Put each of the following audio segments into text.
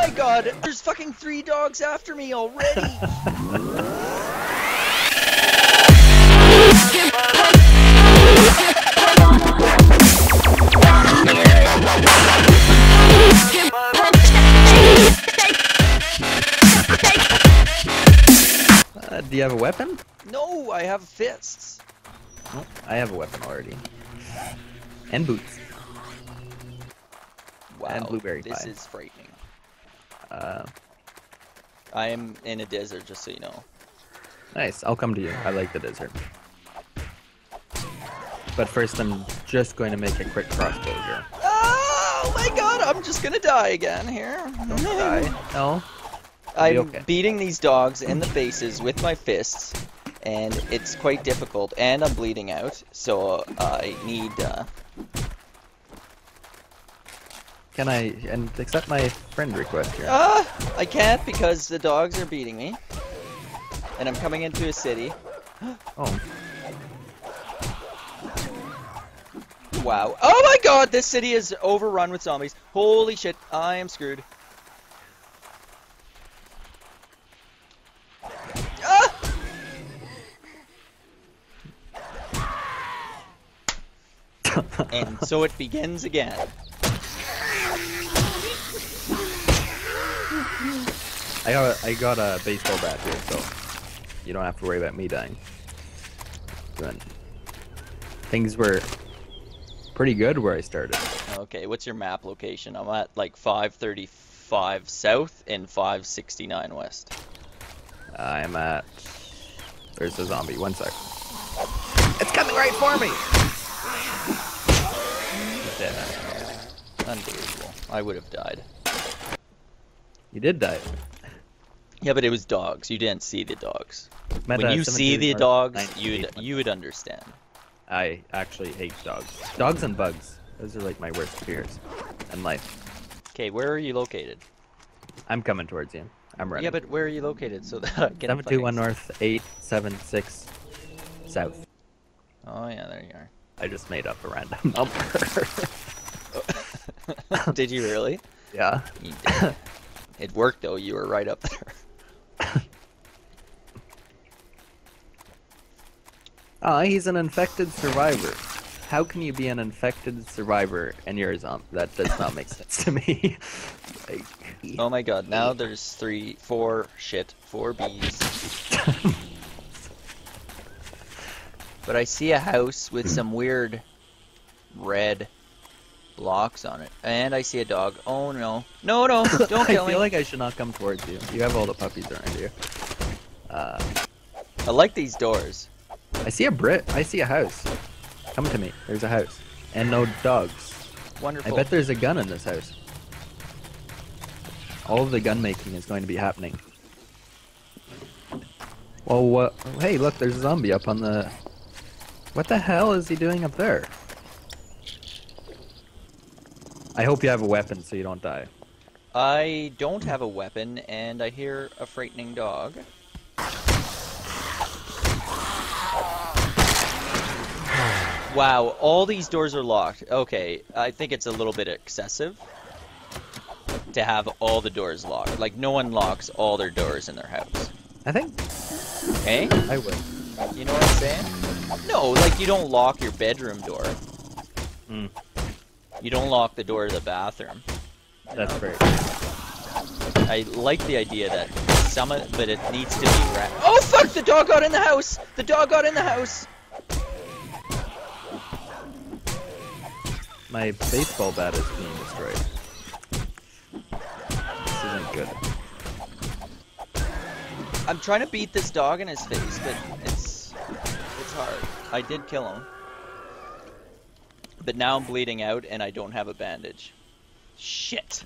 my god! There's fucking three dogs after me already! Uh, do you have a weapon? no, I have fists. Oh, I have a weapon already. And boots. Wow, And blueberry this pie. is frightening. Uh, I am in a desert, just so you know. nice. I'll come to you. I like the desert. But first, I'm just going to make a quick crossbow here. Oh my god, I'm just gonna die again here. Don't die. No. I'm okay. beating these dogs in the faces with my fists, and it's quite difficult, and I'm bleeding out, so I need, uh, Can I and accept my friend request here? Ah, I can't because the dogs are beating me. And I'm coming into a city. Oh, Wow. Oh my god, this city is overrun with zombies. Holy shit, I am screwed. Ah! and so it begins again. I got a, I got a baseball bat here, so you don't have to worry about me dying. Then things were pretty good where I started. Okay, what's your map location? I'm at like 535 south and 569 west. Uh, I'm at. There's a zombie. One sec. It's coming right for me. Dead. Unbelievable. I would have died. You did die. Yeah, but it was dogs. You didn't see the dogs. Met when you see the dogs, you'd you would understand. I actually hate dogs. Dogs and bugs. Those are like my worst fears in life. Okay, where are you located? I'm coming towards you. I'm ready. Yeah, but where are you located so that I can. Seven two one north, eight seven six south. Oh yeah, there you are. I just made up a random number. Did you really? yeah. You did. It worked though. You were right up there. Ah, he's an infected survivor. How can you be an infected survivor and you're a zombie? That does not make sense to me. like, Oh my god! Now there's three, four, shit, four bees. But I see a house with some weird red blocks on it, and I see a dog. Oh no! No, no! Don't kill me! I feel like I should not come towards you. You have all the puppies around you. Uh, I like these doors. I see a Brit. I see a house. Come to me. There's a house. And no dogs. Wonderful. I bet there's a gun in this house. All of the gun making is going to be happening. Well, what? Hey, look, there's a zombie up on the. What the hell is he doing up there? I hope you have a weapon so you don't die. I don't have a weapon, and I hear a frightening dog. Wow, all these doors are locked. Okay, I think it's a little bit excessive to have all the doors locked. Like, no one locks all their doors in their house. I think Eh? I would. You know what I'm saying? No, like, you don't lock your bedroom door. Mm. You don't lock the door to the bathroom. That's great. I like the idea that some of, but it needs to be ra- Oh fuck! The dog got in the house. The dog got in the house. My baseball bat is being destroyed. This isn't good. I'm trying to beat this dog in his face, but it's it's hard. I did kill him, but now I'm bleeding out and I don't have a bandage. Shit.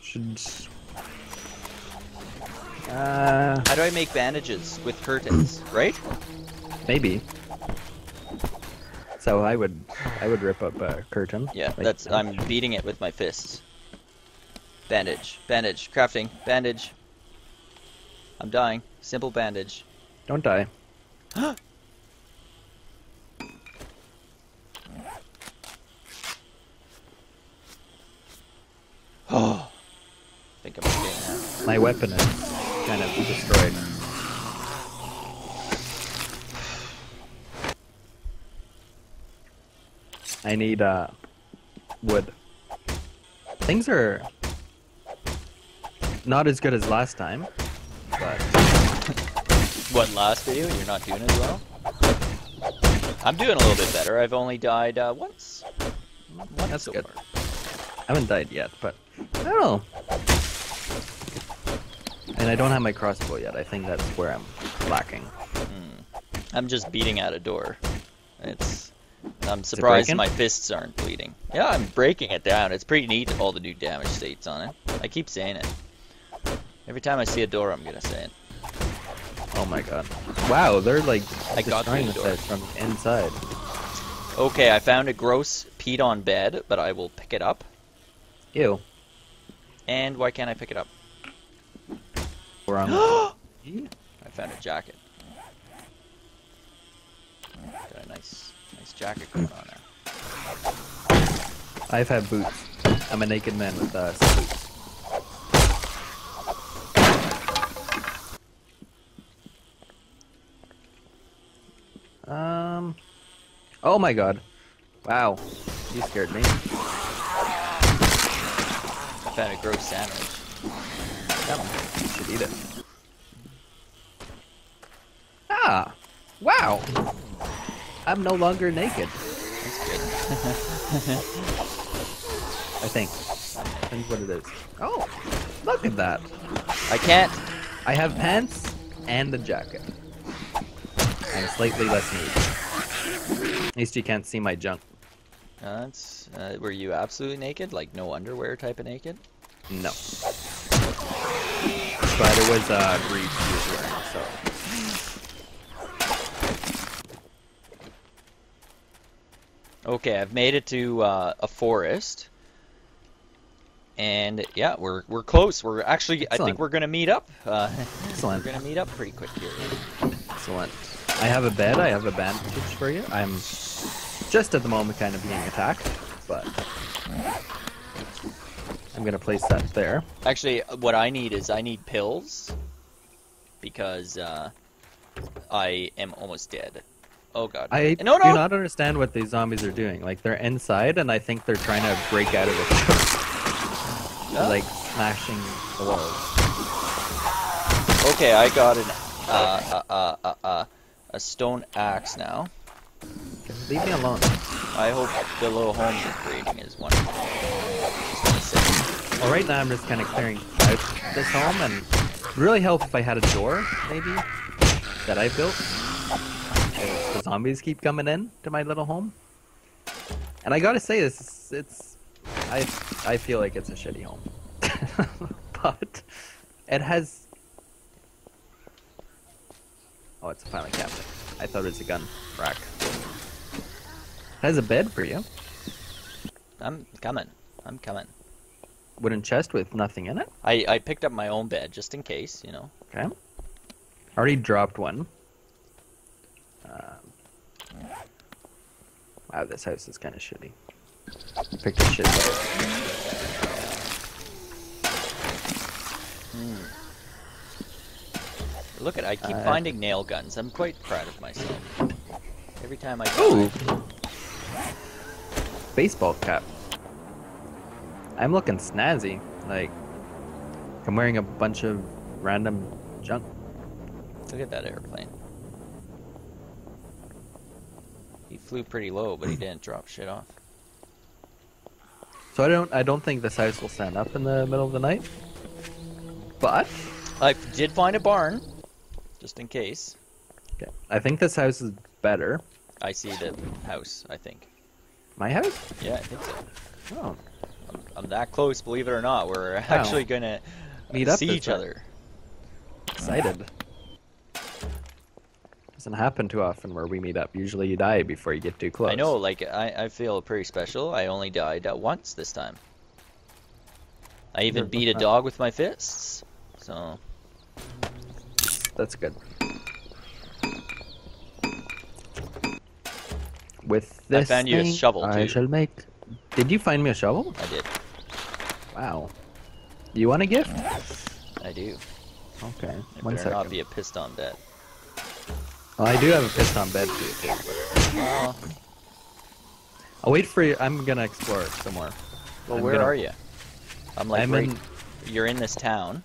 Should. Uh, How do I make bandages with curtains? Right? maybe. So I would, I would rip up a curtain. Yeah. like That's. I'm beating it with my fists. Bandage. Bandage. Crafting. Bandage. I'm dying. Simple bandage. Don't die. Oh. think I'm okay now. My weapon is kind of destroyed. I need uh wood. Things are not as good as last time, but What last video? You're not doing as well. I'm doing a little bit better. I've only died uh, once. Once That's so good. far. I haven't died yet. But I don't know. And I don't have my crossbow yet. I think that's where I'm lacking. Hmm. I'm just beating at a door. It's. I'm surprised breaking? my fists aren't bleeding. Yeah, I'm breaking it down. It's pretty neat. All the new damage states on it. I keep saying it. Every time I see a door, I'm gonna say it. Oh my god! Wow, they're like I got destroying the door. from inside. Okay, I found a gross peed on bed, but I will pick it up. Ew. And why can't I pick it up? We're on. I found a jacket. Got a nice, nice jacket going on there. I've had boots. I'm a naked man with uh, boots. Um. Oh my god. Wow. You scared me. I found a gross sandwich. Yum. You should eat it. Ah. Wow. I'm no longer naked. That's good. I think. That's what it is. Oh. Look at that. I can't. I have pants and a jacket. And slightly less neat. At least you can't see my junk. Uh, that's, uh, were you absolutely naked? Like no underwear type of naked? No. But it was uh, briefs he was wearing, so. Okay, I've made it to uh, a forest. And yeah, we're we're close. We're actually I think we're gonna meet up. Uh, we're gonna meet up pretty quick here. Excellent. I have a bed, I have a bandage for you. I'm just at the moment kind of being attacked, but I'm gonna place that there. Actually, what I need is I need pills because uh, I am almost dead. Oh god. I no do not understand what these zombies are doing. Like they're inside, and I think they're trying to break out of the house. Huh? like smashing the walls. Okay, I got an uh, uh, uh, uh, uh, a stone axe now. Leave me alone. I hope the little home you're creating is wonderful. Well, right now I'm just kind of clearing out this home, and really help if I had a door, maybe, that I built. The zombies keep coming in to my little home, and I gotta say this, is- it's, I, I feel like it's a shitty home, but it has. Oh, it's a filing cabinet. I thought it was a gun rack. It has a bed for you. I'm coming. I'm coming. Wooden chest with nothing in it. I, I picked up my own bed just in case, you know. Okay. Already dropped one. Um, wow, this house is kind of shitty. Picked a shit bed. Look at I keep Uh, finding nail guns. I'm quite proud of myself. Every time I Ooh! Baseball cap. I'm looking snazzy. Like, I'm wearing a bunch of random junk. Look at that airplane. He flew pretty low, but he didn't drop shit off. So I don't, I don't think this house will stand up in the middle of the night. But I did find a barn, just in case. okay, I think this house is better. I see the house. I think. My house? Yeah, I think so. Oh, I'm, that close, believe it or not. We're actually gonna Meet up see each other. excited. Doesn't happen too often where we meet up. Usually you die before you get too close. I know, like I, I feel pretty special. I only died once this time. I even beat a dog with my fists. So That's good. With I this found you a shovel, I shall make. Did you find me a shovel? I did. Wow. You want a gift? I do. Okay. It One better not be a piston bed. Oh, I do have a piston bed for you too. Oh, I'll wait for you. I'm gonna explore some more. well, I'm where gonna- are you? I'm like I'm right. in. You're in this town.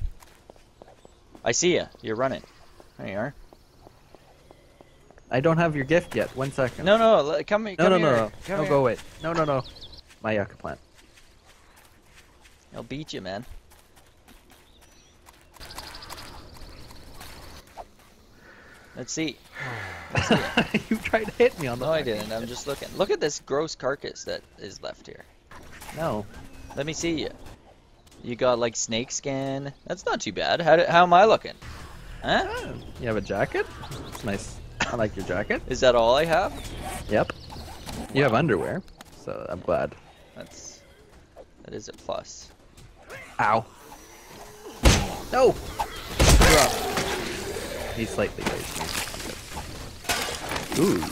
I see you. You're running. There you are. I don't have your gift yet. One second. No, no, le- come, no, no, here. no, no. Come No, here. go away. No, no, no. My yucca plant. I'll beat you, man. Let's see. you tried to hit me on the. No, I didn't. I'm just looking. Look at this gross carcass that is left here. No. Let me see you. You got like snake skin. That's not too bad. How, do, how am I looking? Huh? Oh, you have a jacket? It's nice. I like your jacket. Is that all I have? Yep. You have underwear, so I'm glad. That's that is a plus. Ow. No. He's slightly raised me. Ooh.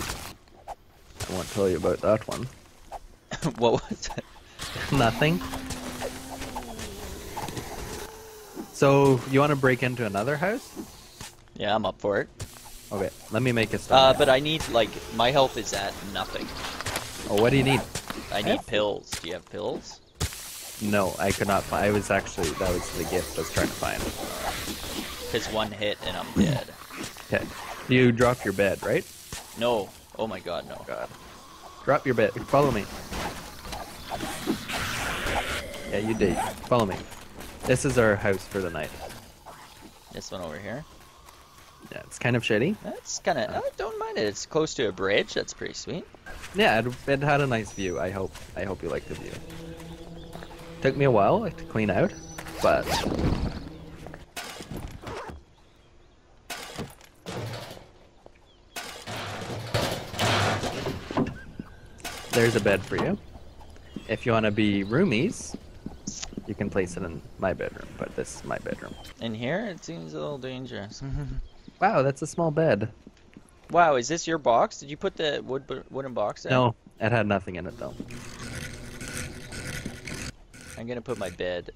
I won't tell you about that one. what was it? Nothing. So you want to break into another house? Yeah, I'm up for it. Okay, let me make a Uh, start. but I need like my health is at nothing. oh, what do you need? I need pills. Do you have pills? No, I could not find. I was actually that was the gift I was trying to find. Cause one hit and I'm dead. Okay, you drop your bed, right? No. Oh my god, no. God. Drop your bed. Follow me. Yeah, you did. Follow me. This is our house for the night. This one over here. Yeah, it's kind of shitty. That's kind of. Uh, I don't mind it. It's close to a bridge. That's pretty sweet. Yeah, it, it had a nice view. I hope. I hope you like the view. Took me a while to clean out, but there's a bed for you. If you want to be roomies, you can place it in my bedroom, but this is my bedroom. In here, it seems a little dangerous. Wow, that's a small bed. wow, is this your box? Did you put the wood wooden box in? No, it had nothing in it though. I'm gonna put my bed.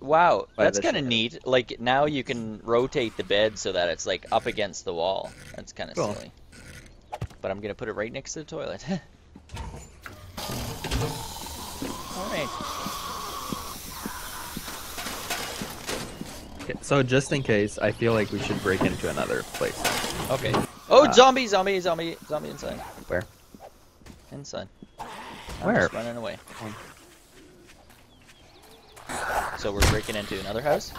Wow, By that's kind of neat. Like now you can rotate the bed so that it's like up against the wall. That's kind of Cool. silly. But I'm gonna put it right next to the toilet. All right. Okay, so just in case, I feel like we should break into another place. Okay. Oh, Uh, zombie, zombie, zombie, zombie inside. Where? Inside. I'm Where? just running away. So we're breaking into another house?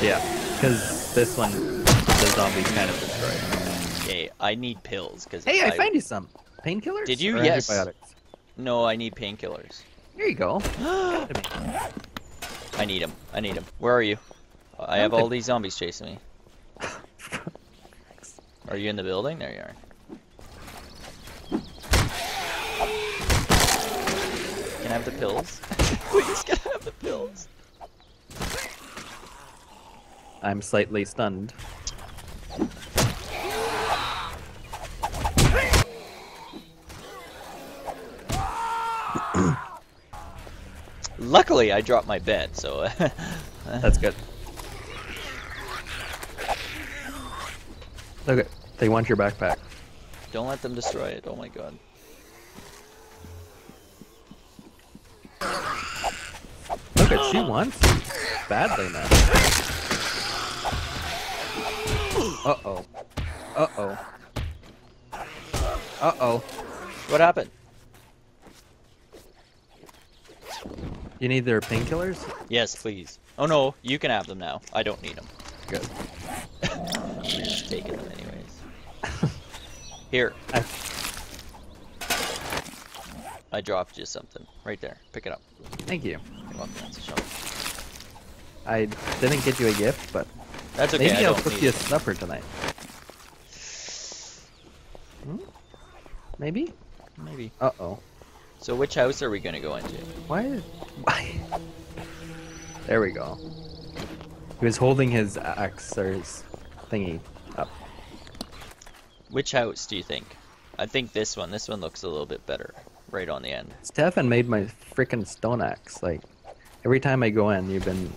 Yeah, because this one, the zombies kind of destroyed. Okay, I need pills because Hey, I, found you some painkillers. Did you? Or Yes. Antibiotics. No, I need painkillers. Here you go. Come to me. I need him. I need him. Where are you? I have all these zombies chasing me. Are you in the building? There you are. Can I have the pills? Please, can I have the pills? I'm slightly stunned. Luckily, I dropped my bed, so. That's good. Okay, they want your backpack. Don't let them destroy it. Oh my god. Look at she wants badly now. Uh oh. Uh oh. Uh oh. What happened? You need their painkillers? Yes, please. Oh no, you can have them now. I don't need them. Good. Just taking them anyways. Here, I, I dropped you something. Right there. Pick it up. thank you. You're welcome. That's a shovel. I didn't get you a gift, but That's okay. maybe I I'll cook you a supper tonight. Hmm? Maybe? Maybe. Uh oh. So which house are we gonna go into? Why? Why? There we go. He was holding his axe or his thingy up. Which house do you think? I think this one. This one looks a little bit better. Right on the end. Stefan made my freaking stone axe. Like, Every time I go in, you've been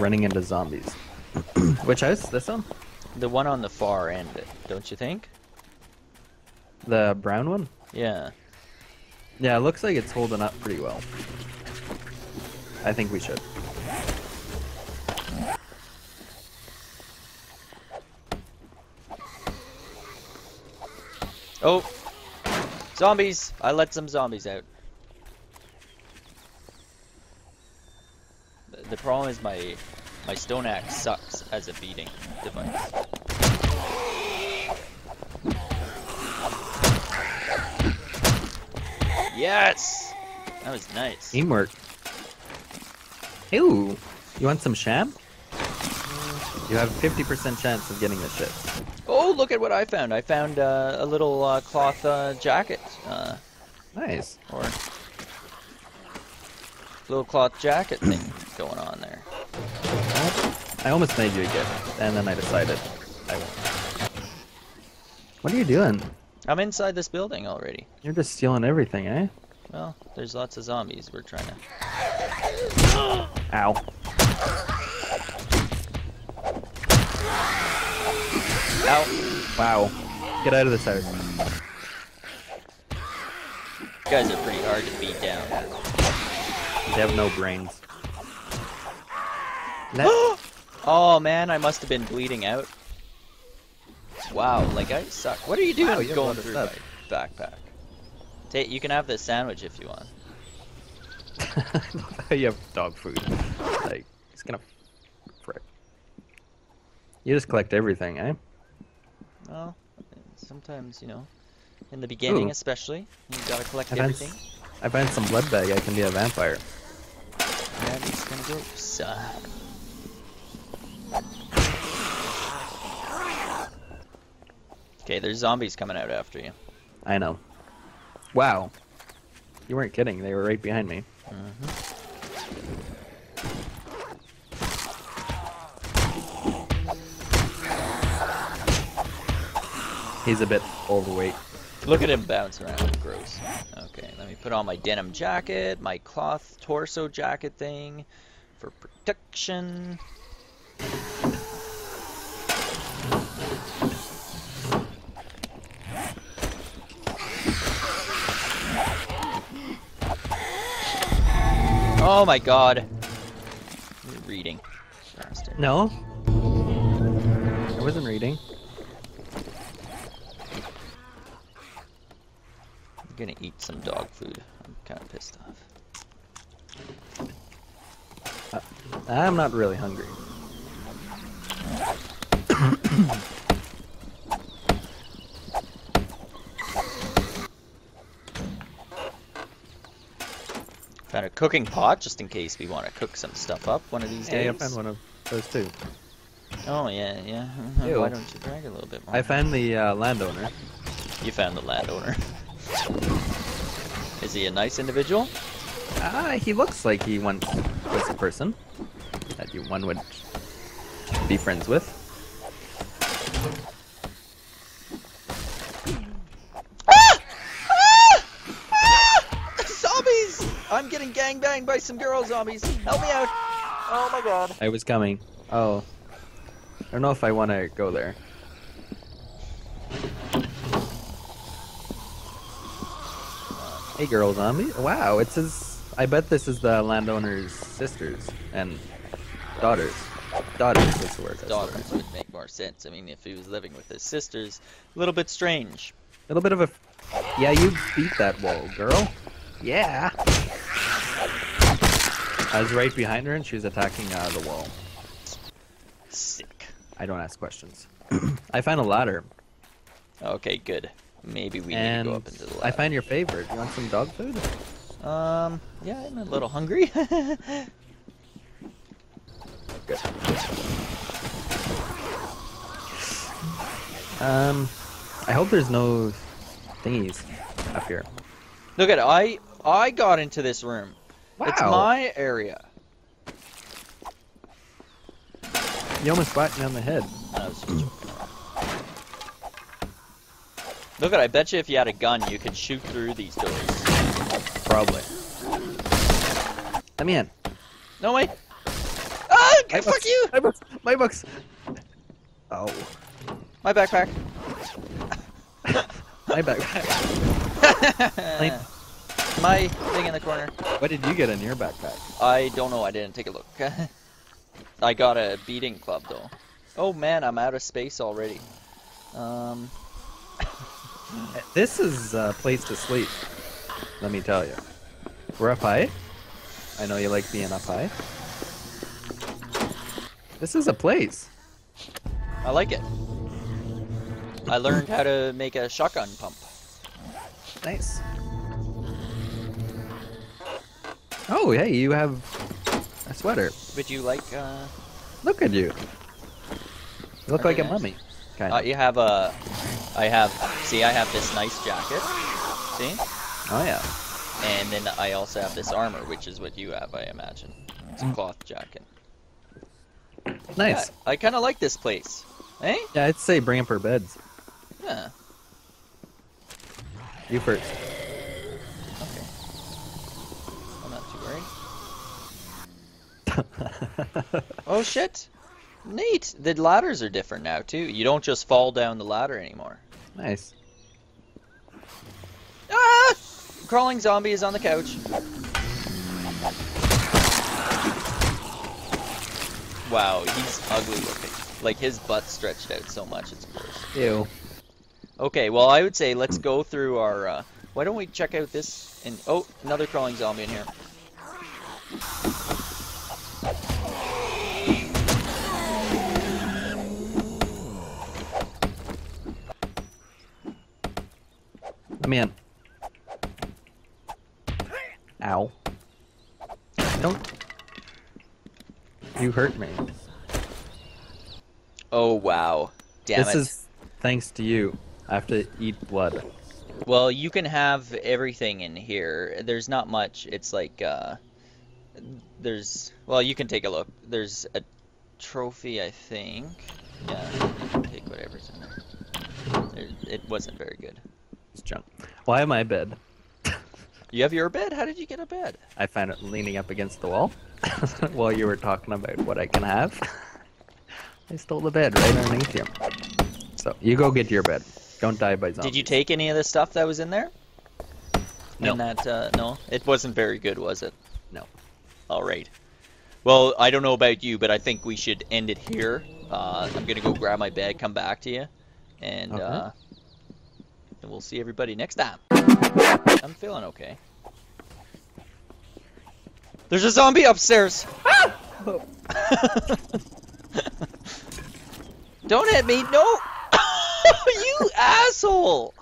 running into zombies. Which house? This one? The one on the far end, don't you think? The brown one? Yeah. Yeah, it looks like it's holding up pretty well. I think we should. Oh! Zombies! I let some zombies out. The- problem is my my stone axe sucks as a beating device. Yes! That was nice. Teamwork. Ooh, you want some sham? You have 50% chance of getting this shit. Oh, look at what I found! I found uh, a little uh, cloth uh, jacket, uh, Nice. or little cloth jacket thing going on there. I almost made you a gift, and then I decided I won't. What are you doing? I'm inside this building already. You're just stealing everything, eh? Well, there's lots of zombies. We're trying to. Ow. Ow! Wow. Get out of this house. You guys are pretty hard to beat down. They have no brains. Let oh man, I must have been bleeding out. Wow, like I suck. What are you doing Wow, you going through my backpack? Take, you can have this sandwich if you want. you have dog food. Like, it's gonna frick. You just collect everything, eh? Well, sometimes you know, in the beginning Ooh. especially, you gotta collect I found, everything. I find some blood bag. I can be a vampire. Yeah, it's gonna go. So. Okay, there's zombies coming out after you. I know. Wow. You weren't kidding. They were right behind me. Mm-hmm. He's a bit overweight. Look at him bounce around. Gross. Okay, let me put on my denim jacket, my cloth torso jacket thing for protection. Oh my god. You're reading. No. I wasn't reading. I'm gonna eat some dog food. I'm kind of pissed off. Uh, I'm not really hungry. Found a cooking pot just in case we want to cook some stuff up one of these Yeah, I days. found one of those too. Oh yeah, yeah. Ew. Why don't you brag a little bit more? I found the uh, landowner. You found the landowner. Is he a nice individual? Ah, he looks like he once was a person that you one would be friends with. Zombies! I'm getting gangbanged by some girl zombies. Help me out! Oh my god. I was coming. Oh. I don't know if I want to go there. Hey, girl zombie. Wow, it's his. I bet this is the landowner's sisters and daughters. Daughters is the the word. Daughters would make more sense. I mean, if he was living with his sisters, a little bit strange. A little bit of a. Yeah, you beat that wall, girl. Yeah. I was right behind her and she was attacking uh, the wall. Sick. I don't ask questions. I found a ladder. Okay, good. Maybe we need to go up into the lab. I find your favorite. You want some dog food? Um, yeah, I'm a little hungry. Good. Um, I hope there's no thingies up here. Look at I I got into this room. It's my area. You almost whacked me on the head. I was just joking around. Look at I bet you if you had a gun you could shoot through these doors. Probably. And Let me in. No way. Ah, My fuck books. you! My books. My books. Oh. My backpack. My backpack. My thing in the corner. What did you get in your backpack? I don't know. I didn't take a look. I got a beating club though. Oh man, I'm out of space already. Um, This is a place to sleep. Let me tell you. We're up high. I know you like being up high. This is a place. I like it. I learned how to make a shotgun pump. Nice. Oh, hey, you have a sweater. Would you like? Uh, Look at you. You look like a mummy. Kind uh, of. you have a. I have. See, I have this nice jacket. See, Oh yeah. and then I also have this armor, which is what you have, I imagine. It's a cloth jacket. Nice. Yeah, I kind of like this place. Eh? Yeah, I'd say bring for beds. Yeah. You first. Okay. I'm not too worried. Oh shit! Neat. The ladders are different now too. You don't just fall down the ladder anymore. nice. Ah! Crawling zombie is on the couch. Wow, he's ugly looking. Like his butt stretched out so much, it's gross. Ew. Okay, well I would say let's go through our. Uh, why don't we check out this? And oh, another crawling zombie in here. Let me in. Ow. Don't. You hurt me. Oh wow, damn this it. is thanks to you. I have to eat blood. Well, you can have everything in here. There's not much. It's like uh there's well, you can take a look. There's a trophy, I think. Yeah, take whatever's in there. there it wasn't very good. It's junk. Why am I bed? You have your bed? How did you get a bed? I found it leaning up against the wall while you were talking about what I can have. I stole the bed right underneath you. So you go get your bed. Don't die by zombies. Did you take any of the stuff that was in there? No. In that uh no? It wasn't very good, was it? No. All right. Well, I don't know about you, but I think we should end it here. Uh, I'm gonna go grab my bag, come back to you, and Okay. uh, and we'll see everybody next time. I'm feeling okay. There's a zombie upstairs. Don't hit me! No! you asshole!